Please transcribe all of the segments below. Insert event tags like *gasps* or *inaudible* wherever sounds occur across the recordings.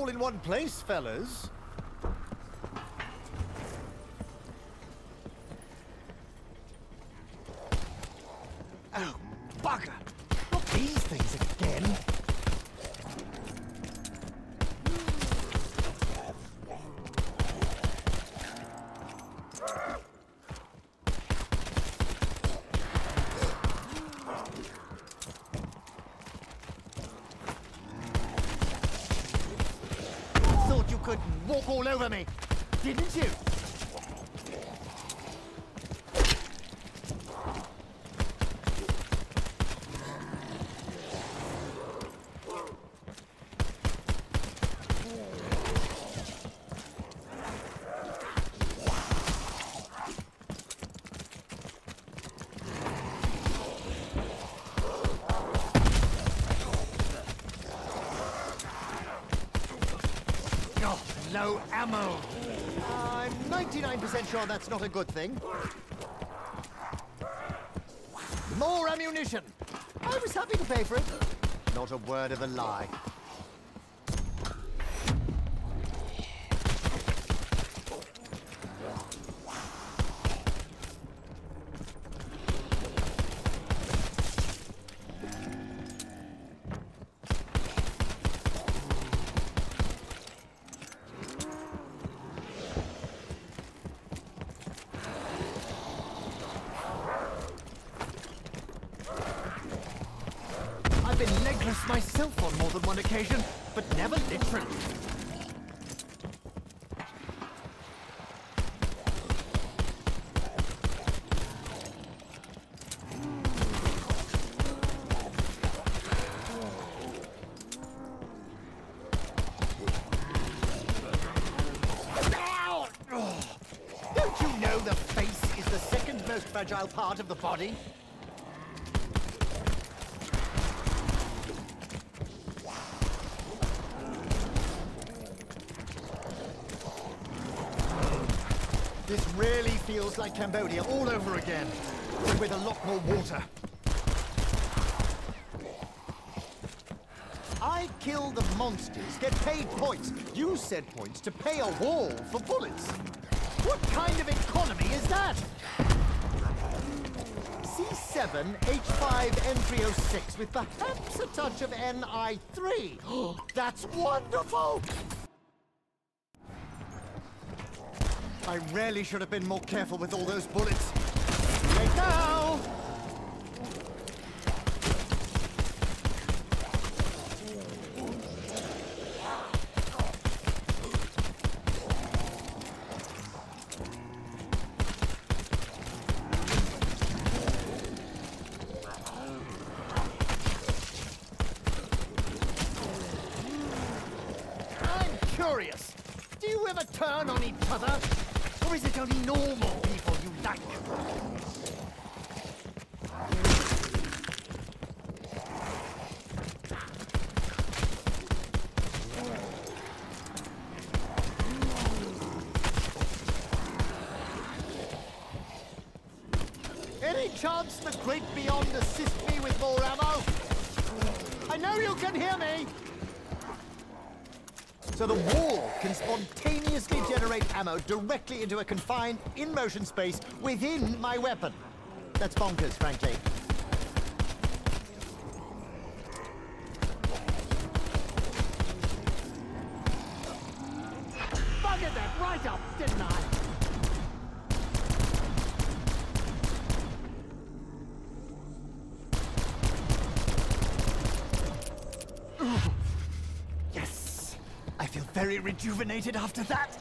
All in one place, fellas. Oh, bugger! Not these things again. Thought you could walk all over me, didn't you? Oh, ammo. Uh, I'm 99% sure that's not a good thing. More ammunition. I was happy to pay for it. Not a word of a lie. I've legless myself on more than one occasion, but never literally. Don't you know the face is the second most fragile part of the body? This really feels like Cambodia all over again, but with a lot more water. I kill the monsters, get paid points. You said points to pay a wall for bullets. What kind of economy is that? C7, H5, N3O6 with perhaps a touch of NI3. *gasps* That's wonderful! I really should have been more careful with all those bullets. Right now! I'm curious. Do you ever turn on each other? Or is it only normal people you like? Any chance the great beyond assist me with more ammo? I know you can hear me! So the wall can spontaneously generate ammo directly into a confined, in-motion space within my weapon. That's bonkers, frankly. Buggered that right up, didn't I? Very rejuvenated after that.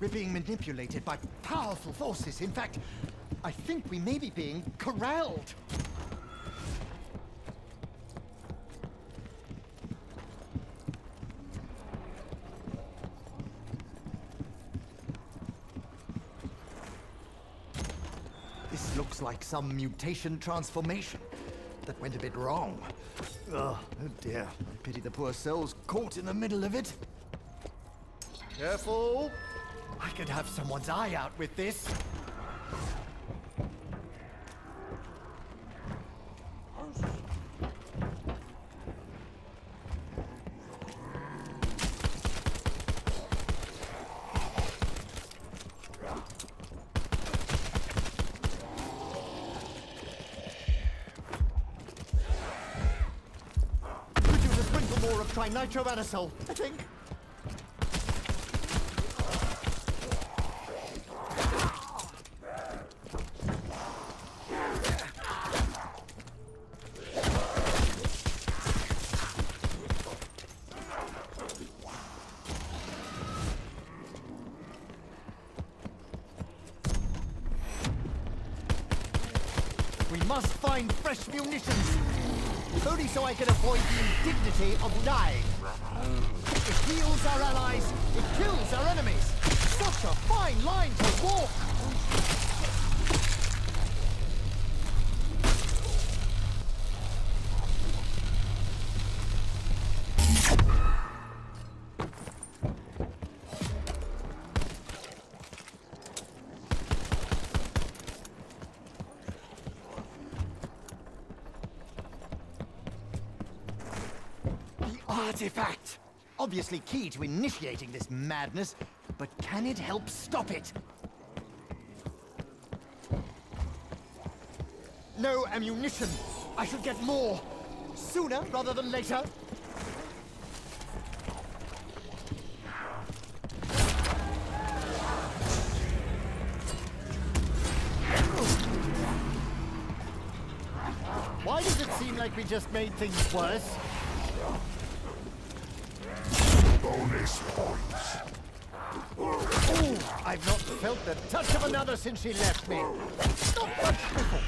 We're being manipulated by powerful forces. In fact, I think we may be being corralled. This looks like some mutation transformation that went a bit wrong. Ugh, oh dear. I pity the poor souls caught in the middle of it. Careful! I could have someone's eye out with this. Of trinitroanisole, I think. We must find fresh munitions. Only so I can avoid the indignity of dying. It heals our allies, it kills our enemies. Such a fine line to walk. Artifact! Obviously key to initiating this madness, but can it help stop it? No ammunition! I should get more! Sooner rather than later! Why does it seem like we just made things worse? Points. Ooh, I've not felt the touch of another since she left me. Not much before.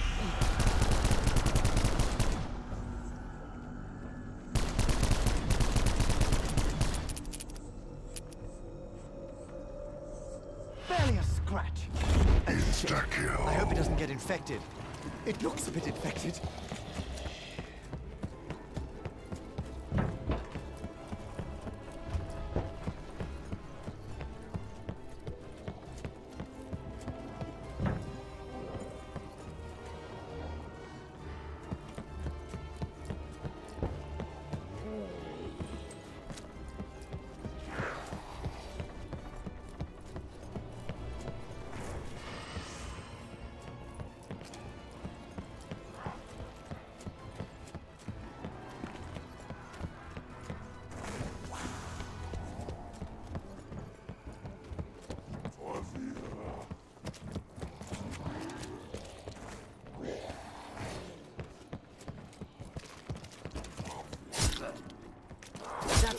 Barely a scratch. Insta kill. I hope it doesn't get infected. It looks a bit infected.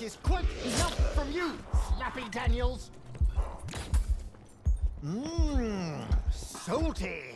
Is quite enough from you, Slappy Daniels. Mmm, salty.